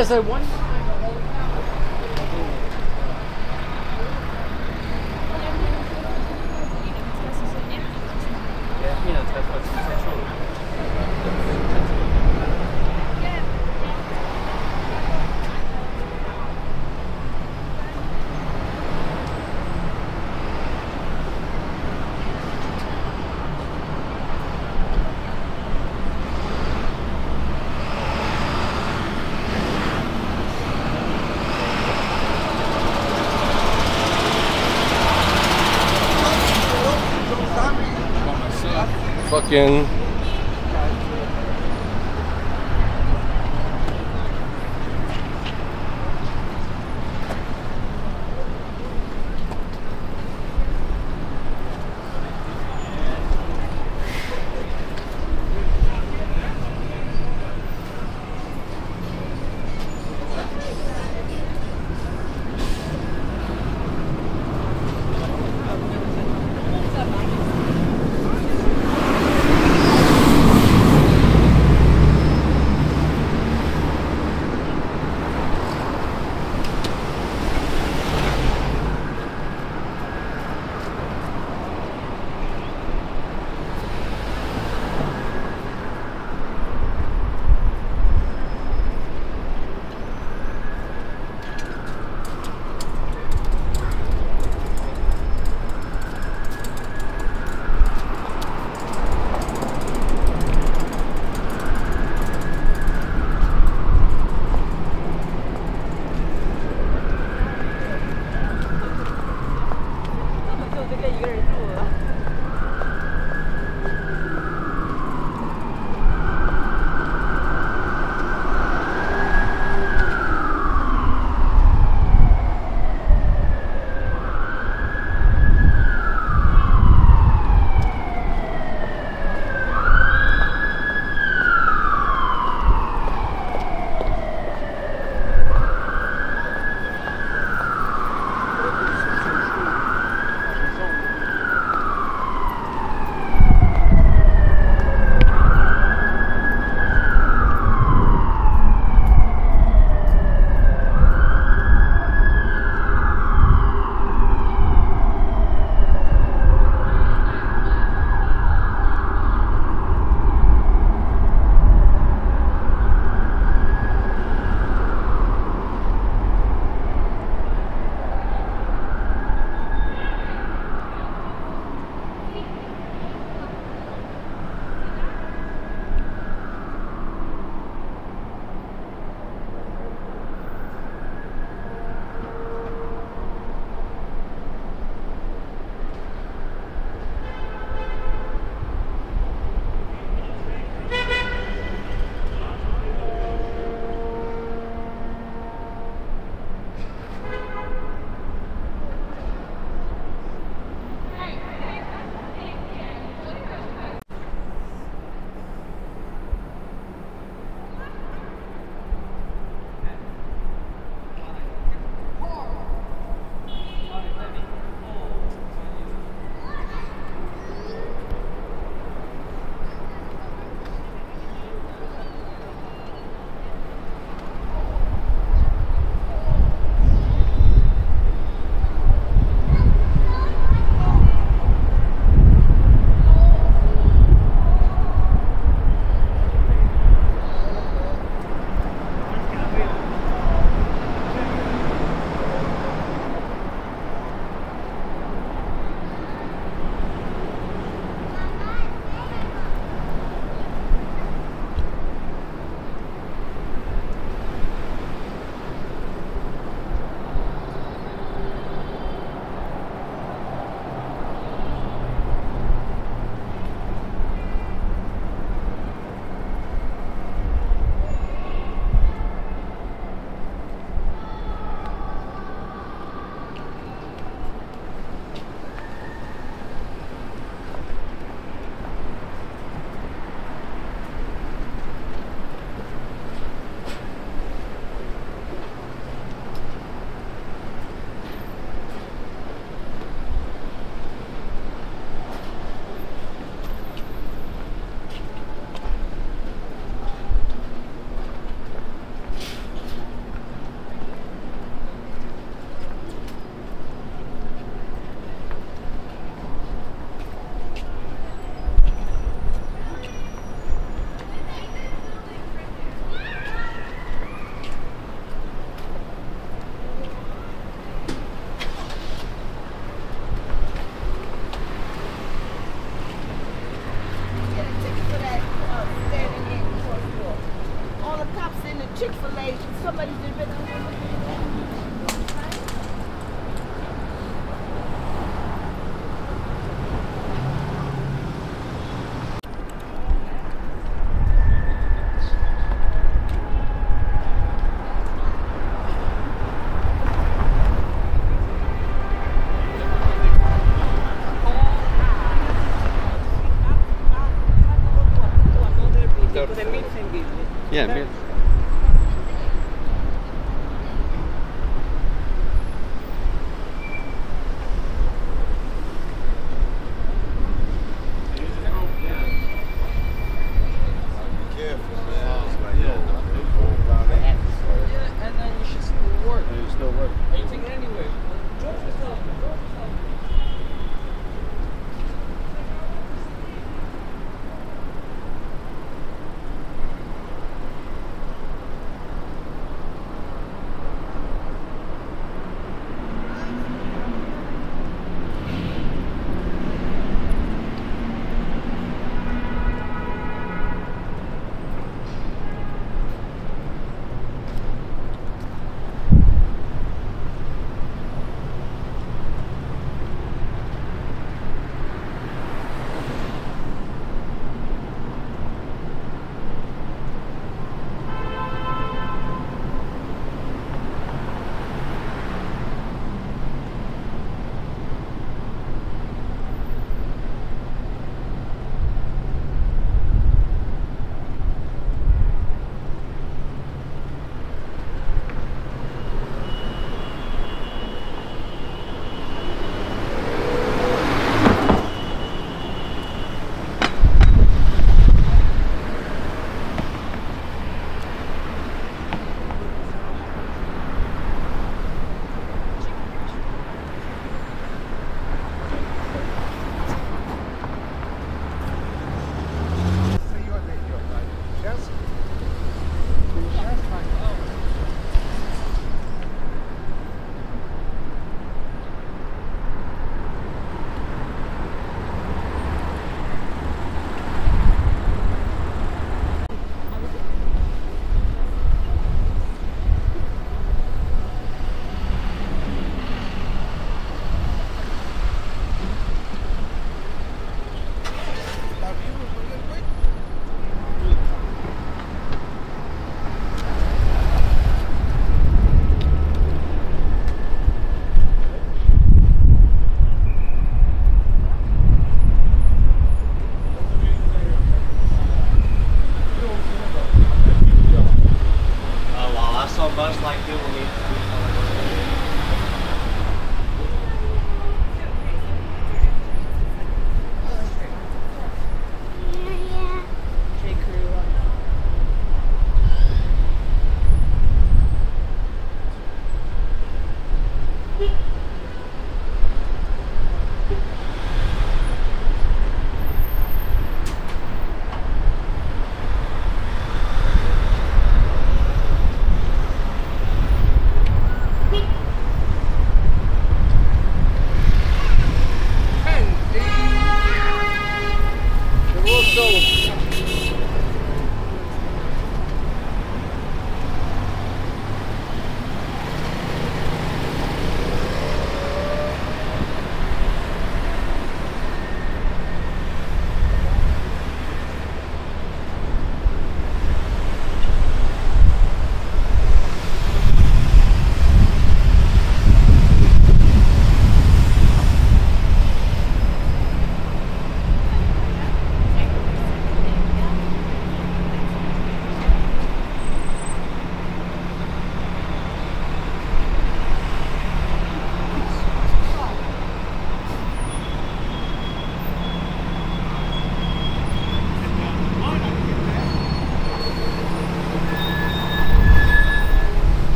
there's a one. Fucking.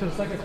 To the second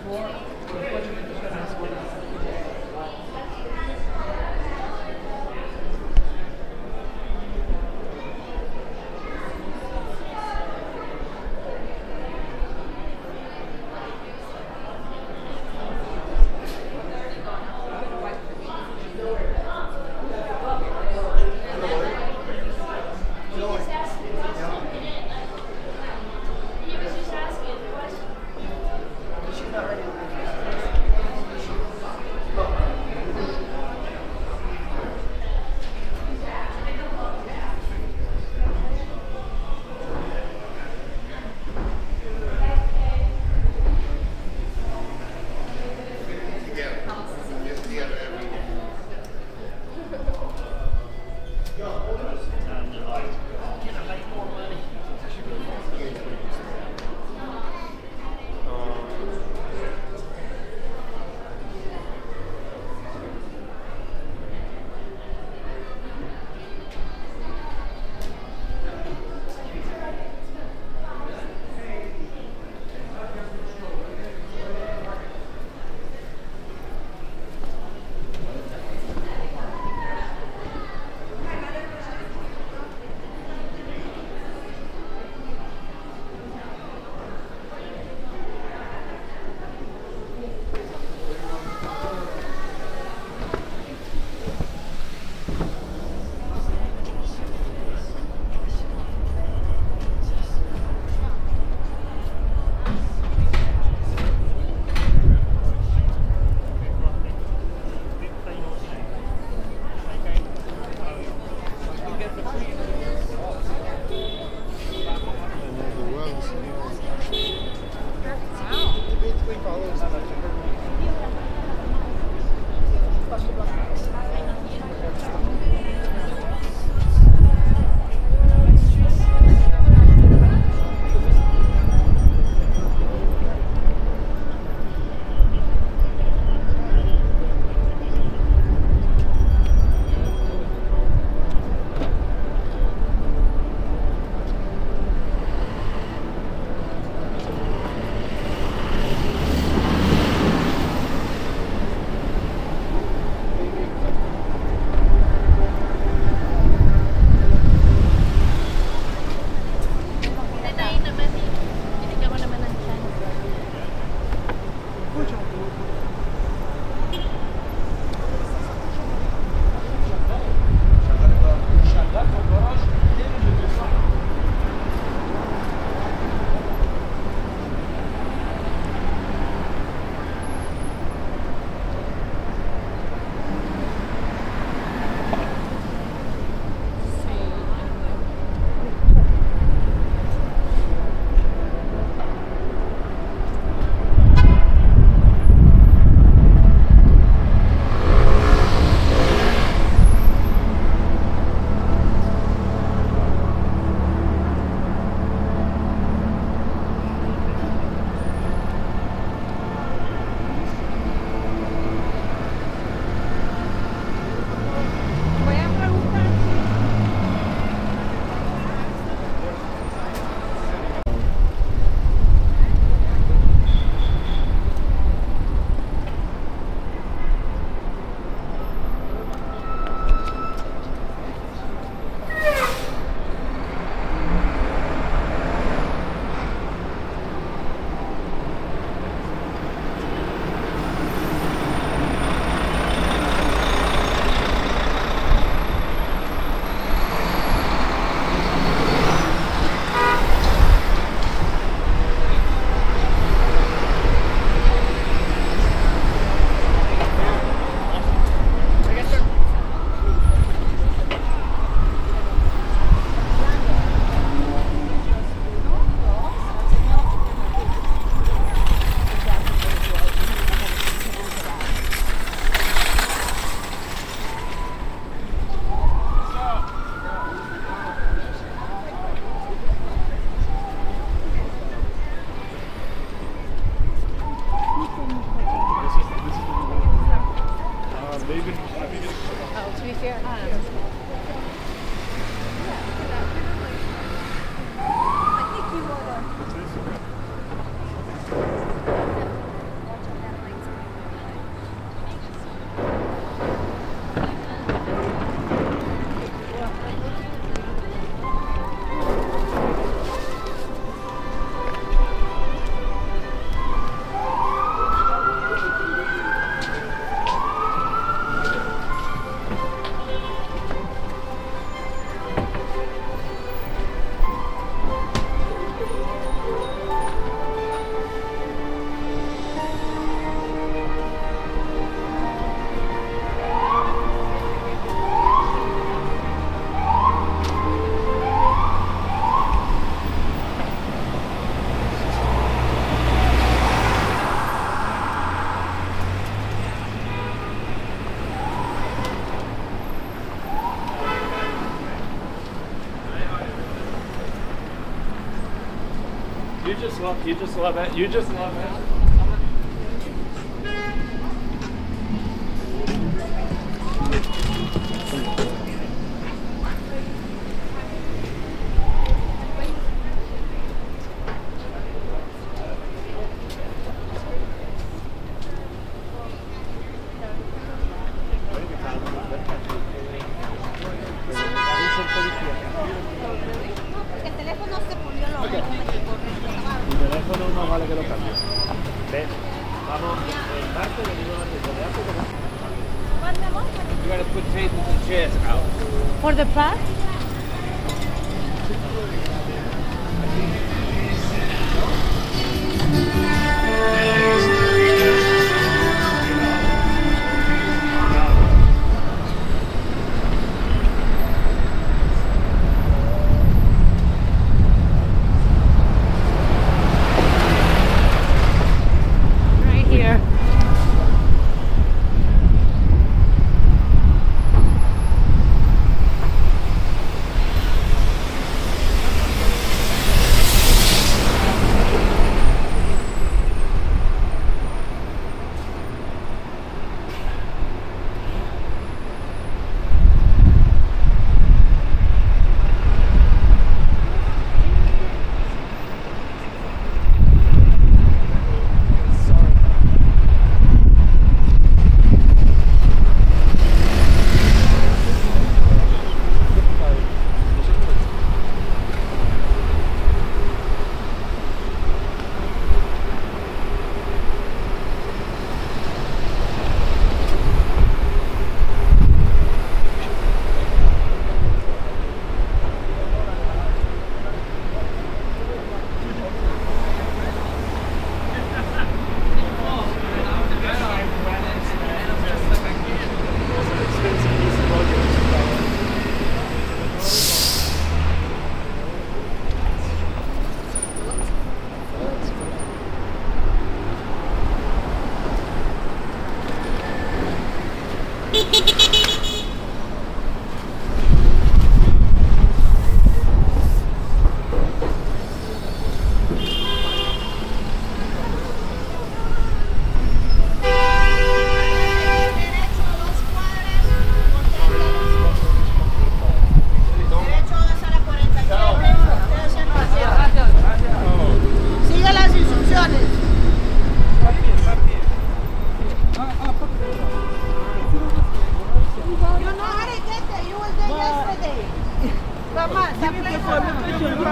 just love you just love it. You just love for the park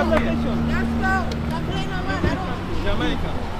Let's go. Jamaica. Jamaica.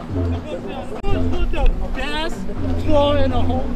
It was the best floor in the whole.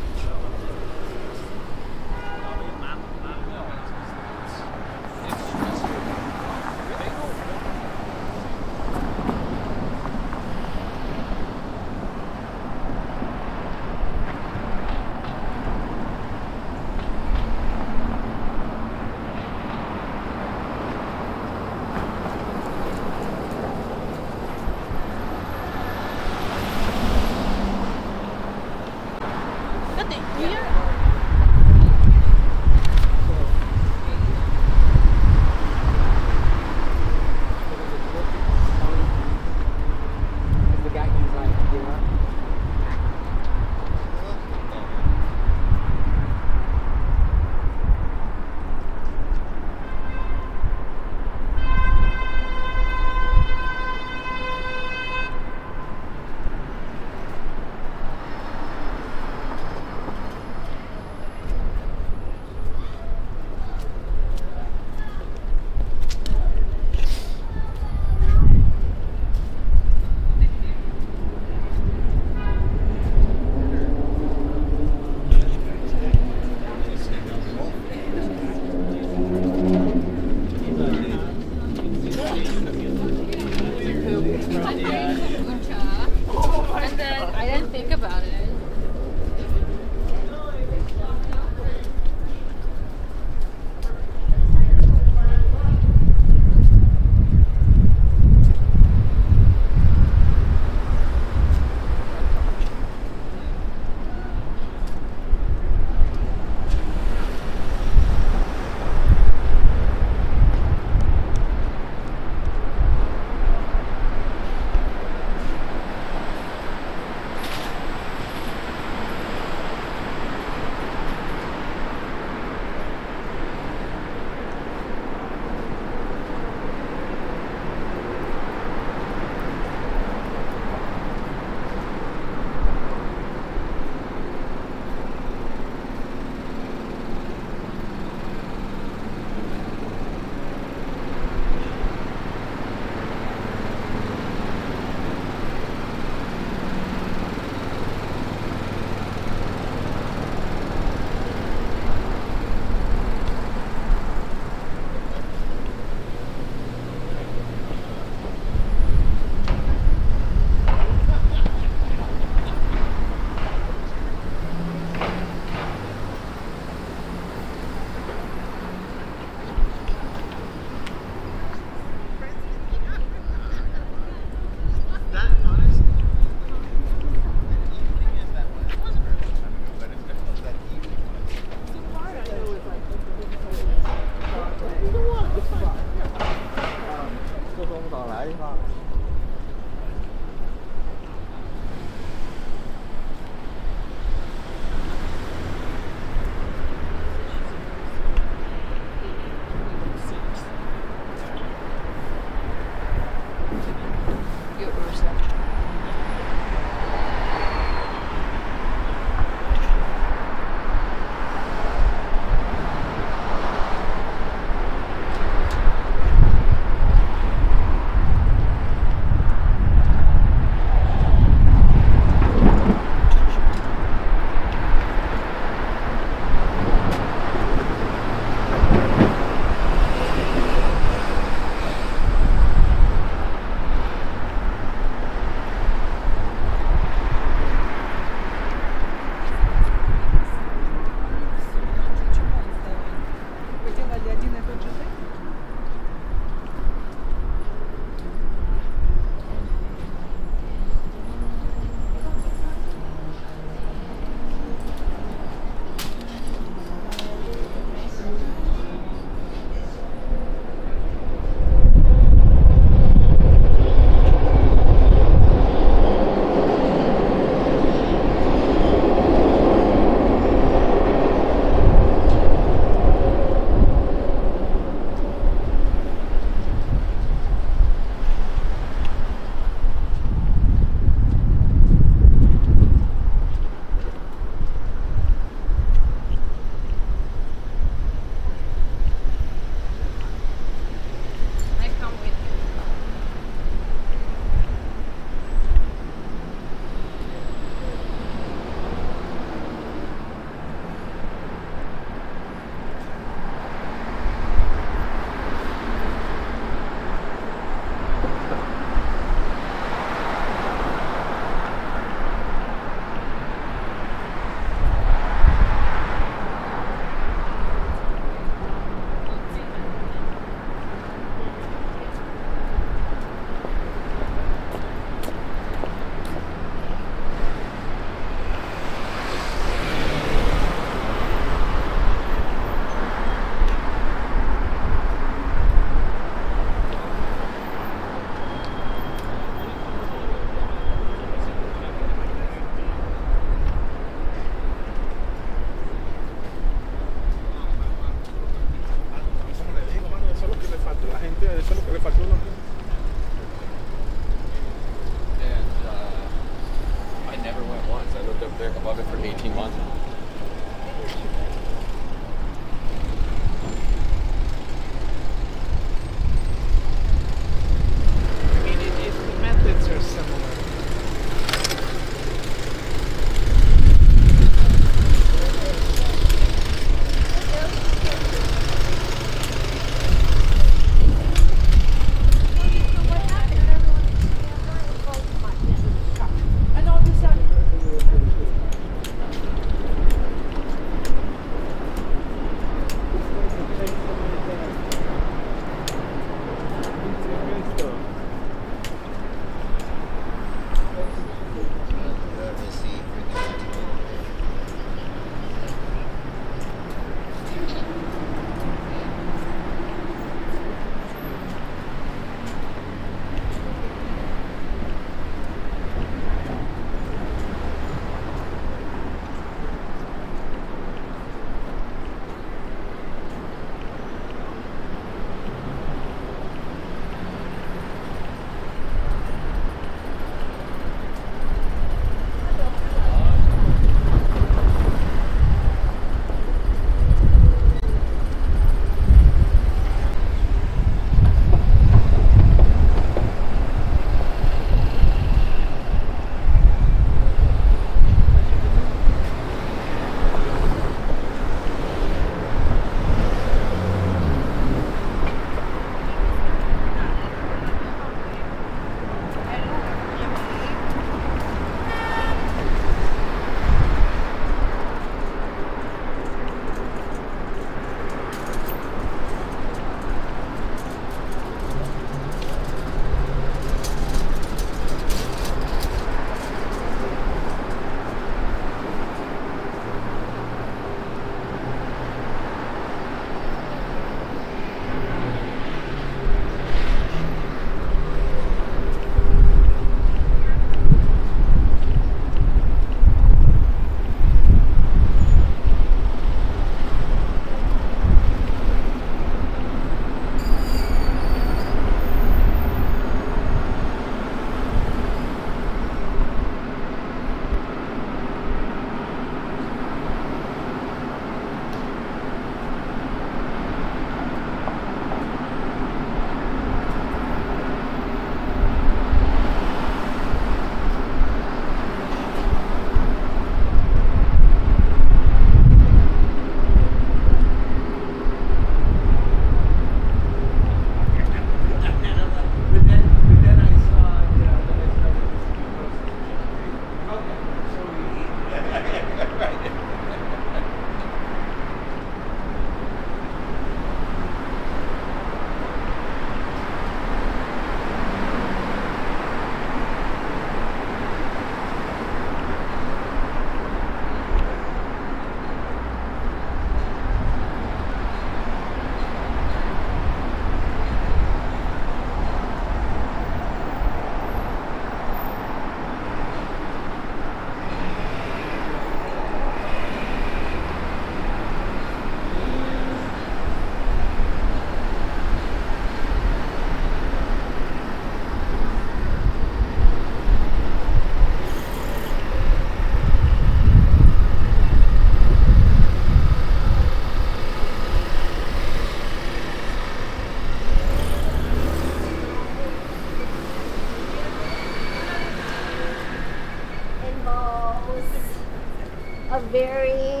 Of